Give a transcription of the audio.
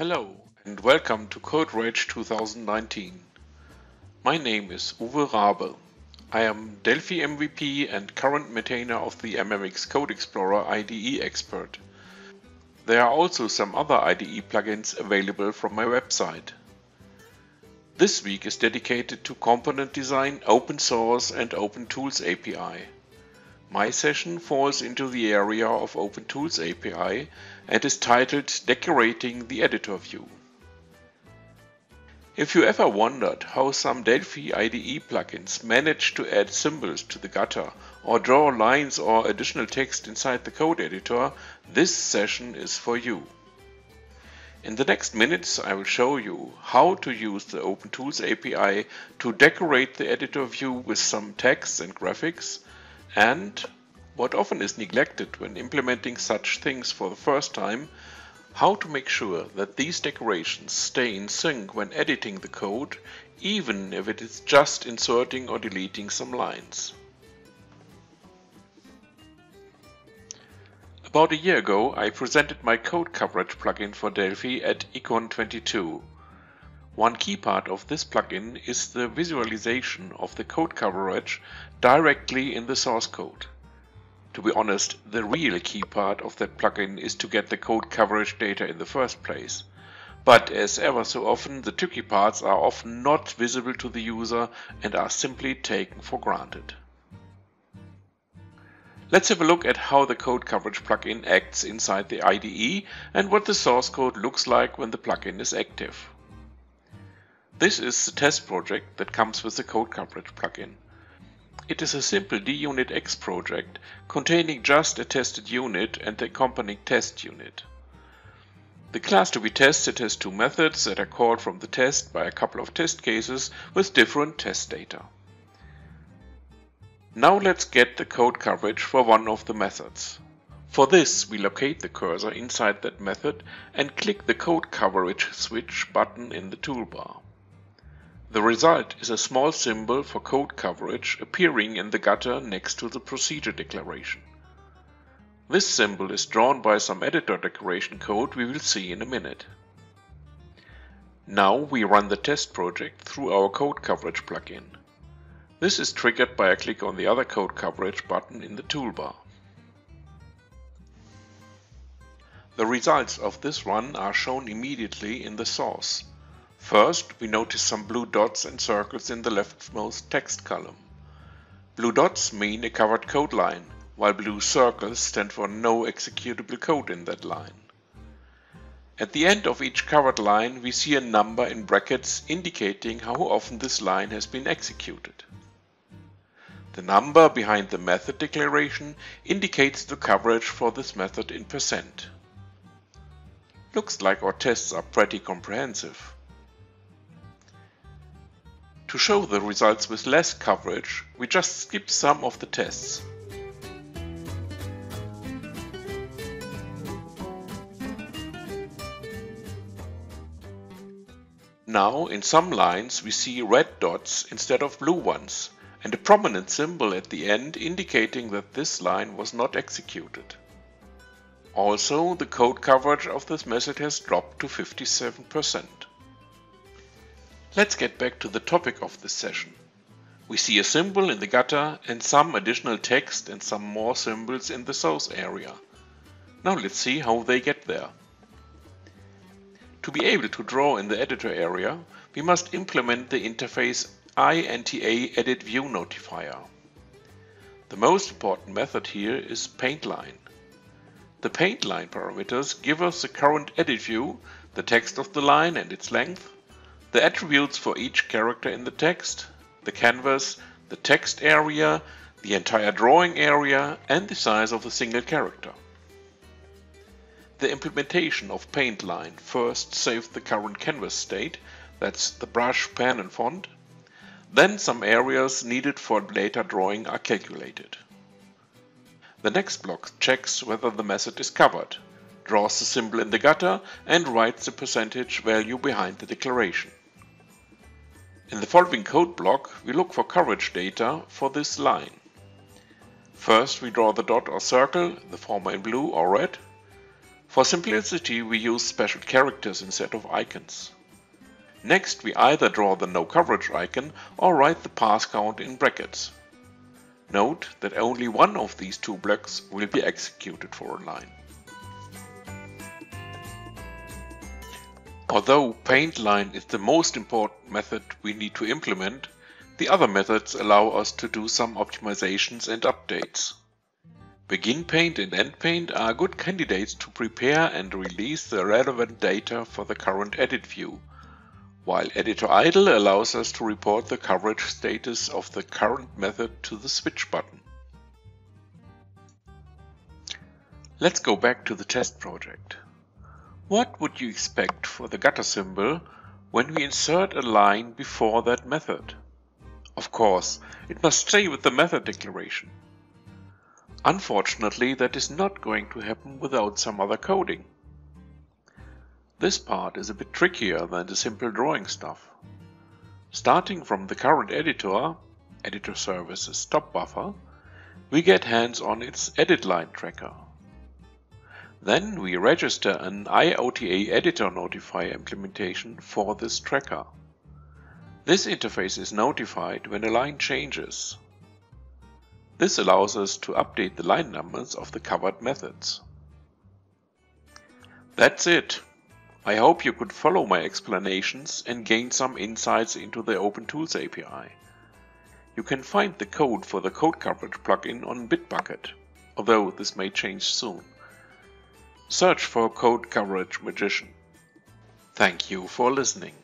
Hello and welcome to CodeRage 2019. My name is Uwe Raabe. I am Delphi MVP and current maintainer of the MMX Code Explorer IDE expert. There are also some other IDE plugins available from my website. This week is dedicated to component design, open source and Open Tools API. My session falls into the area of Open Tools API and is titled Decorating the Editor View. If you ever wondered how some Delphi IDE plugins manage to add symbols to the gutter or draw lines or additional text inside the code editor, this session is for you. In the next minutes I will show you how to use the OpenTools API to decorate the editor view with some text and graphics and, what often is neglected when implementing such things for the first time, how to make sure that these decorations stay in sync when editing the code, even if it is just inserting or deleting some lines. About a year ago, I presented my code coverage plugin for Delphi at EKON 22. One key part of this plugin is the visualization of the code coverage directly in the source code. To be honest, the real key part of that plugin is to get the code coverage data in the first place. But as ever so often, the tricky parts are often not visible to the user and are simply taken for granted. Let's have a look at how the code coverage plugin acts inside the IDE and what the source code looks like when the plugin is active. This is the test project that comes with the code coverage plugin. It is a simple DUnitX project containing just a tested unit and the accompanying test unit. The class to be tested has two methods that are called from the test by a couple of test cases with different test data. Now let's get the code coverage for one of the methods. For this, we locate the cursor inside that method and click the Code Coverage Switch button in the toolbar. The result is a small symbol for code coverage appearing in the gutter next to the procedure declaration. This symbol is drawn by some editor decoration code we will see in a minute. Now we run the test project through our code coverage plugin. This is triggered by a click on the other code coverage button in the toolbar. The results of this run are shown immediately in the source. First, we notice some blue dots and circles in the leftmost text column. Blue dots mean a covered code line, while blue circles stand for no executable code in that line. At the end of each covered line, we see a number in brackets indicating how often this line has been executed. The number behind the method declaration indicates the coverage for this method in percent. Looks like our tests are pretty comprehensive. To show the results with less coverage, we just skip some of the tests. Now, in some lines, we see red dots instead of blue ones, and a prominent symbol at the end indicating that this line was not executed. Also, the code coverage of this method has dropped to 57%. Let's get back to the topic of this session. We see a symbol in the gutter and some additional text and some more symbols in the source area. Now let's see how they get there. To be able to draw in the editor area, we must implement the interface INTA edit view notifier. The most important method here is paintLine. The paintLine parameters give us the current edit view, the text of the line and its length, the attributes for each character in the text, the canvas, the text area, the entire drawing area and the size of a single character. The implementation of paintLine first saves the current canvas state, that's the brush, pen and font, then some areas needed for later drawing are calculated. The next block checks whether the method is covered, draws the symbol in the gutter and writes the percentage value behind the declaration. In the following code block, we look for coverage data for this line. First, we draw the dot or circle, the former in blue or red. For simplicity we use special characters instead of icons. Next we either draw the no coverage icon or write the pass count in brackets. Note that only one of these two blocks will be executed for a line. Although paintLine is the most important method we need to implement, the other methods allow us to do some optimizations and updates. BeginPaint and EndPaint are good candidates to prepare and release the relevant data for the current edit view, while Editor Idle allows us to report the coverage status of the current method to the switch button. Let's go back to the test project. What would you expect for the gutter symbol when we insert a line before that method? Of course, it must stay with the method declaration. Unfortunately, that is not going to happen without some other coding. This part is a bit trickier than the simple drawing stuff. Starting from the current editor, editor services stop buffer, we get hands on its edit line tracker. Then we register an IOTA editor notifier implementation for this tracker. This interface is notified when a line changes. This allows us to update the line numbers of the covered methods. That's it. I hope you could follow my explanations and gain some insights into the OpenTools API. You can find the code for the code coverage plugin on Bitbucket, although this may change soon. Search for Code Coverage Magician. Thank you for listening.